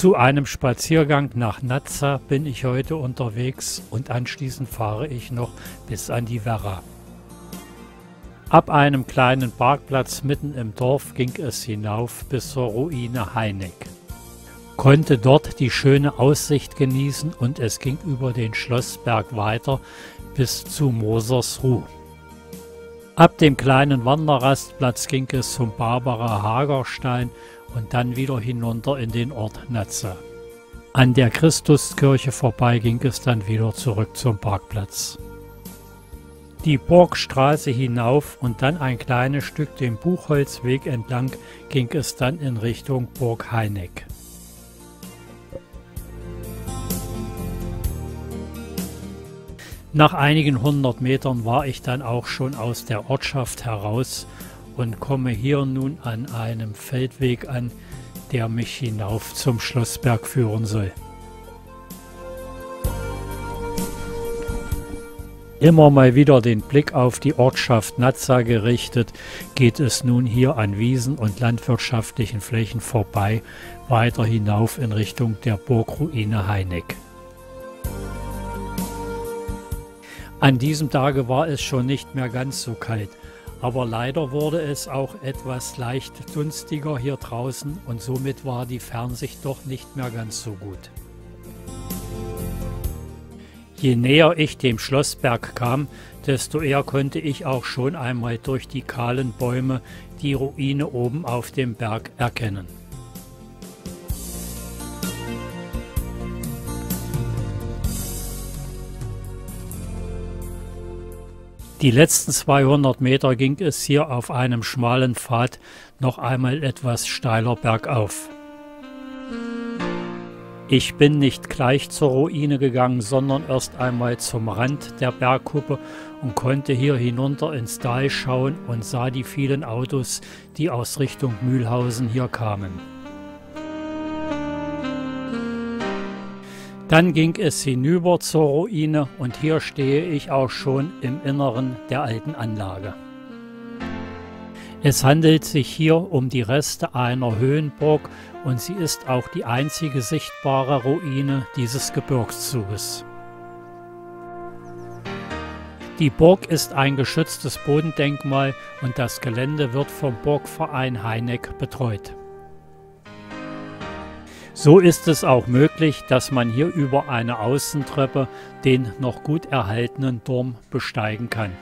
Zu einem Spaziergang nach Nazza bin ich heute unterwegs und anschließend fahre ich noch bis an die Werra. Ab einem kleinen Parkplatz mitten im Dorf ging es hinauf bis zur Ruine Heineck. Konnte dort die schöne Aussicht genießen und es ging über den Schlossberg weiter bis zu Mosers Ruh. Ab dem kleinen Wanderrastplatz ging es zum Barbara Hagerstein und dann wieder hinunter in den Ort Natze. An der Christuskirche vorbei ging es dann wieder zurück zum Parkplatz die Burgstraße hinauf und dann ein kleines Stück den Buchholzweg entlang ging es dann in Richtung Burg Heineck. Nach einigen hundert Metern war ich dann auch schon aus der Ortschaft heraus und komme hier nun an einem Feldweg an, der mich hinauf zum Schlossberg führen soll. Immer mal wieder den Blick auf die Ortschaft Nazza gerichtet, geht es nun hier an Wiesen und landwirtschaftlichen Flächen vorbei, weiter hinauf in Richtung der Burgruine Heineck. An diesem Tage war es schon nicht mehr ganz so kalt, aber leider wurde es auch etwas leicht dunstiger hier draußen und somit war die Fernsicht doch nicht mehr ganz so gut. Je näher ich dem Schlossberg kam, desto eher konnte ich auch schon einmal durch die kahlen Bäume die Ruine oben auf dem Berg erkennen. Die letzten 200 Meter ging es hier auf einem schmalen Pfad noch einmal etwas steiler bergauf. Ich bin nicht gleich zur Ruine gegangen, sondern erst einmal zum Rand der Bergkuppe und konnte hier hinunter ins Tal schauen und sah die vielen Autos, die aus Richtung Mühlhausen hier kamen. Dann ging es hinüber zur Ruine und hier stehe ich auch schon im Inneren der alten Anlage. Es handelt sich hier um die Reste einer Höhenburg und sie ist auch die einzige sichtbare Ruine dieses Gebirgszuges. Die Burg ist ein geschütztes Bodendenkmal und das Gelände wird vom Burgverein Heineck betreut. So ist es auch möglich, dass man hier über eine Außentreppe den noch gut erhaltenen Turm besteigen kann.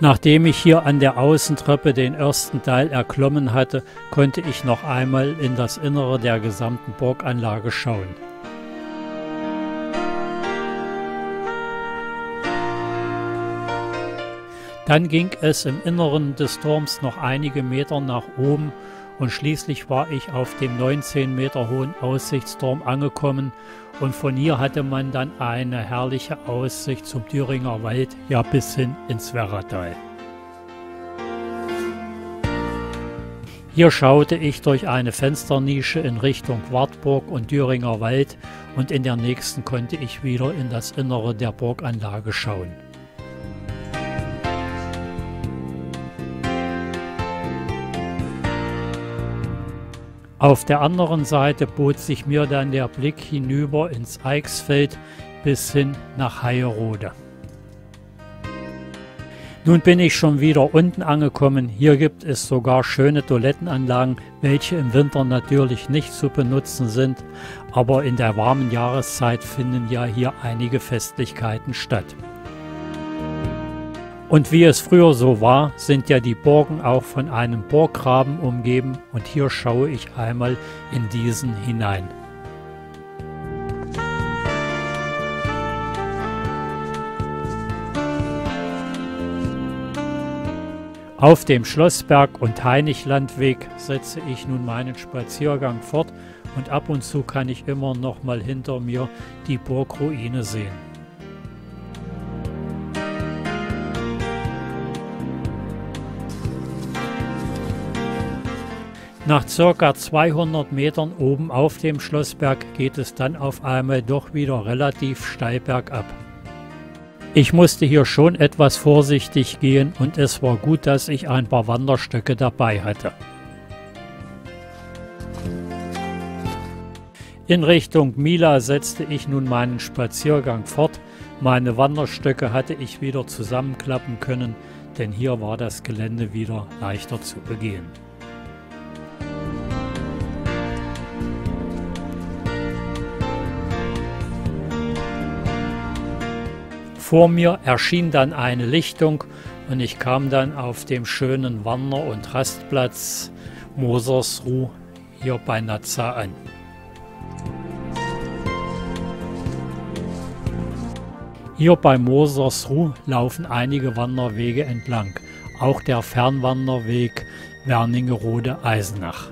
Nachdem ich hier an der Außentreppe den ersten Teil erklommen hatte, konnte ich noch einmal in das Innere der gesamten Burganlage schauen. Dann ging es im Inneren des Turms noch einige Meter nach oben und schließlich war ich auf dem 19 Meter hohen Aussichtsturm angekommen und von hier hatte man dann eine herrliche Aussicht zum Thüringer Wald, ja bis hin ins Werratal. Hier schaute ich durch eine Fensternische in Richtung Wartburg und Thüringer Wald und in der nächsten konnte ich wieder in das Innere der Burganlage schauen. Auf der anderen Seite bot sich mir dann der Blick hinüber ins Eichsfeld bis hin nach Heierode. Nun bin ich schon wieder unten angekommen. Hier gibt es sogar schöne Toilettenanlagen, welche im Winter natürlich nicht zu benutzen sind, aber in der warmen Jahreszeit finden ja hier einige Festlichkeiten statt. Und wie es früher so war, sind ja die Burgen auch von einem Burggraben umgeben und hier schaue ich einmal in diesen hinein. Auf dem Schlossberg und Heiniclandweg setze ich nun meinen Spaziergang fort und ab und zu kann ich immer noch mal hinter mir die Burgruine sehen. Nach circa 200 Metern oben auf dem Schlossberg geht es dann auf einmal doch wieder relativ steil bergab. Ich musste hier schon etwas vorsichtig gehen und es war gut, dass ich ein paar Wanderstöcke dabei hatte. In Richtung Mila setzte ich nun meinen Spaziergang fort. Meine Wanderstöcke hatte ich wieder zusammenklappen können, denn hier war das Gelände wieder leichter zu begehen. Vor mir erschien dann eine Lichtung und ich kam dann auf dem schönen Wander- und Rastplatz Mosersruh hier bei Nazza an. Hier bei Mosersruh laufen einige Wanderwege entlang, auch der Fernwanderweg Werningerode-Eisenach.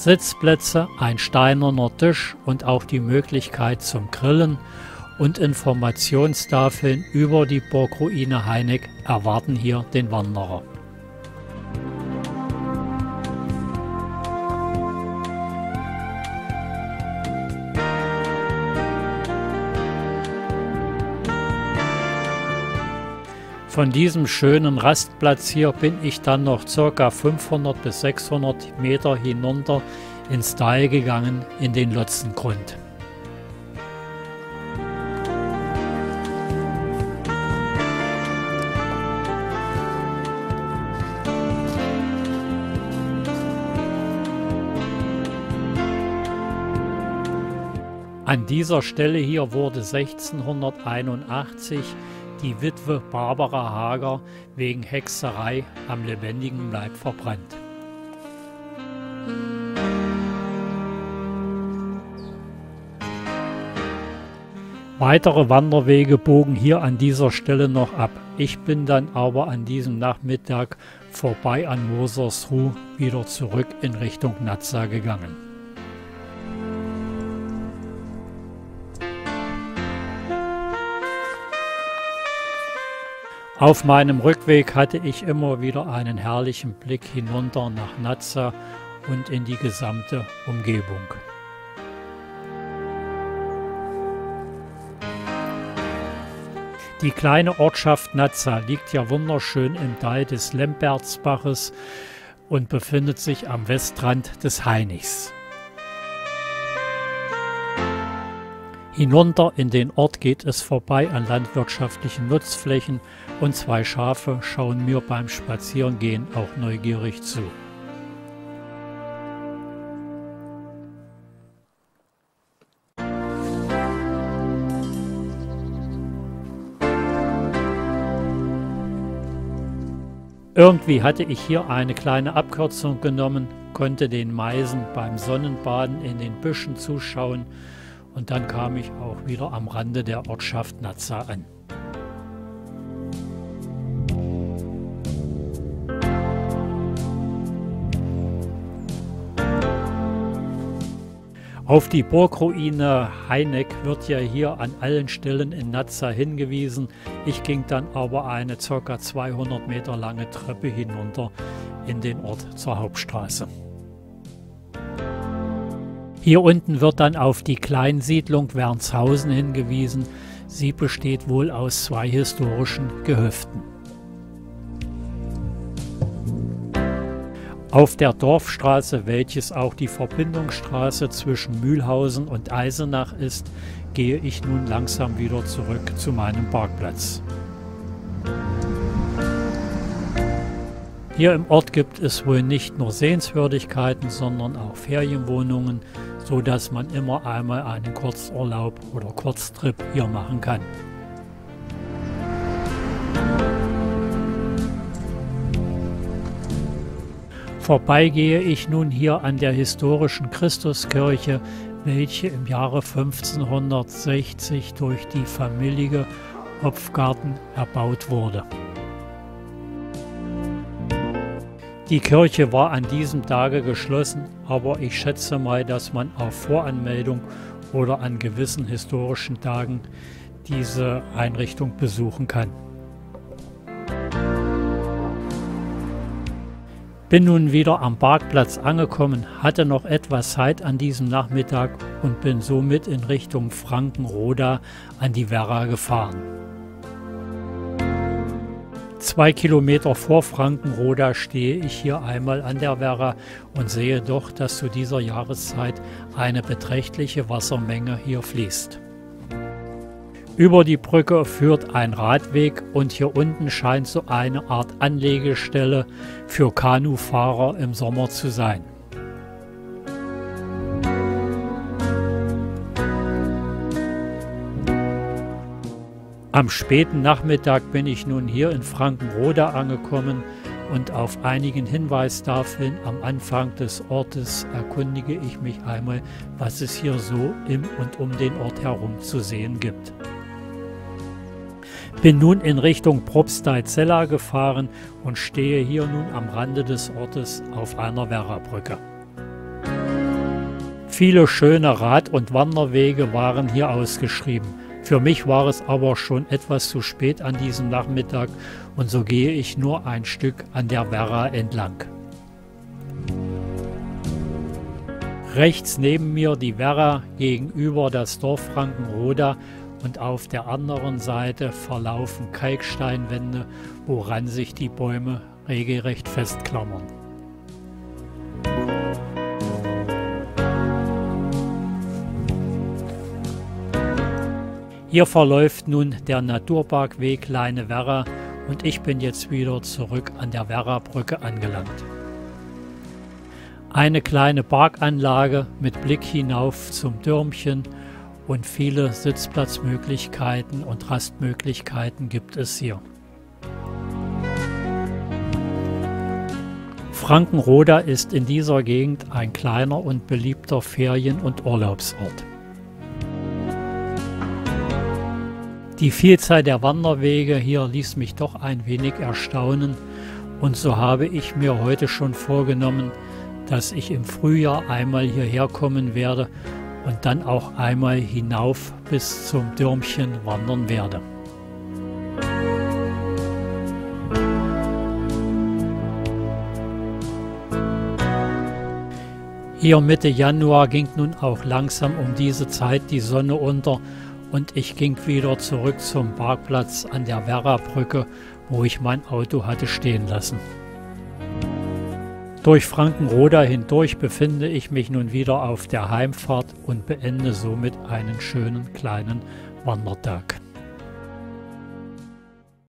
Sitzplätze, ein steinerner Tisch und auch die Möglichkeit zum Grillen und Informationstafeln über die Burgruine Heineck erwarten hier den Wanderer. Von diesem schönen Rastplatz hier bin ich dann noch ca. 500 bis 600 Meter hinunter ins Tal gegangen in den Lotzengrund. An dieser Stelle hier wurde 1681 die Witwe Barbara Hager wegen Hexerei am lebendigen Leib verbrannt. Weitere Wanderwege bogen hier an dieser Stelle noch ab. Ich bin dann aber an diesem Nachmittag vorbei an Mosersruh wieder zurück in Richtung Nazza gegangen. Auf meinem Rückweg hatte ich immer wieder einen herrlichen Blick hinunter nach Nazza und in die gesamte Umgebung. Die kleine Ortschaft Nazza liegt ja wunderschön im Tal des Lempertsbaches und befindet sich am Westrand des Hainichs. Hinunter in den Ort geht es vorbei an landwirtschaftlichen Nutzflächen und zwei Schafe schauen mir beim Spazierengehen auch neugierig zu. Irgendwie hatte ich hier eine kleine Abkürzung genommen, konnte den Meisen beim Sonnenbaden in den Büschen zuschauen und dann kam ich auch wieder am Rande der Ortschaft Nazza an. Auf die Burgruine Heineck wird ja hier an allen Stellen in Nazza hingewiesen. Ich ging dann aber eine ca. 200 Meter lange Treppe hinunter in den Ort zur Hauptstraße. Hier unten wird dann auf die Kleinsiedlung Wernshausen hingewiesen. Sie besteht wohl aus zwei historischen Gehöften. Auf der Dorfstraße, welches auch die Verbindungsstraße zwischen Mühlhausen und Eisenach ist, gehe ich nun langsam wieder zurück zu meinem Parkplatz. Hier im Ort gibt es wohl nicht nur Sehenswürdigkeiten, sondern auch Ferienwohnungen, so dass man immer einmal einen Kurzurlaub oder Kurztrip hier machen kann. Vorbei gehe ich nun hier an der historischen Christuskirche, welche im Jahre 1560 durch die Familie Hopfgarten erbaut wurde. Die Kirche war an diesem Tage geschlossen, aber ich schätze mal, dass man auf Voranmeldung oder an gewissen historischen Tagen diese Einrichtung besuchen kann. Bin nun wieder am Parkplatz angekommen, hatte noch etwas Zeit an diesem Nachmittag und bin somit in Richtung Frankenroda an die Werra gefahren. Zwei Kilometer vor Frankenroda stehe ich hier einmal an der Werra und sehe doch, dass zu dieser Jahreszeit eine beträchtliche Wassermenge hier fließt. Über die Brücke führt ein Radweg und hier unten scheint so eine Art Anlegestelle für Kanufahrer im Sommer zu sein. Am späten Nachmittag bin ich nun hier in Frankenroda angekommen und auf einigen Hinweistafeln am Anfang des Ortes erkundige ich mich einmal, was es hier so im und um den Ort herum zu sehen gibt. Bin nun in Richtung Propsteizella gefahren und stehe hier nun am Rande des Ortes auf einer Werrabrücke. Viele schöne Rad- und Wanderwege waren hier ausgeschrieben. Für mich war es aber schon etwas zu spät an diesem Nachmittag und so gehe ich nur ein Stück an der Werra entlang. Rechts neben mir die Werra, gegenüber das Dorf Frankenroda und auf der anderen Seite verlaufen Kalksteinwände, woran sich die Bäume regelrecht festklammern. Hier verläuft nun der Naturparkweg Kleine Werra und ich bin jetzt wieder zurück an der Werra-Brücke angelangt. Eine kleine Parkanlage mit Blick hinauf zum Dürmchen und viele Sitzplatzmöglichkeiten und Rastmöglichkeiten gibt es hier. Frankenroda ist in dieser Gegend ein kleiner und beliebter Ferien- und Urlaubsort. Die Vielzahl der Wanderwege hier ließ mich doch ein wenig erstaunen und so habe ich mir heute schon vorgenommen, dass ich im Frühjahr einmal hierher kommen werde und dann auch einmal hinauf bis zum Dürmchen wandern werde. Hier Mitte Januar ging nun auch langsam um diese Zeit die Sonne unter und ich ging wieder zurück zum Parkplatz an der Werra-Brücke, wo ich mein Auto hatte stehen lassen. Durch Frankenroda hindurch befinde ich mich nun wieder auf der Heimfahrt und beende somit einen schönen kleinen Wandertag.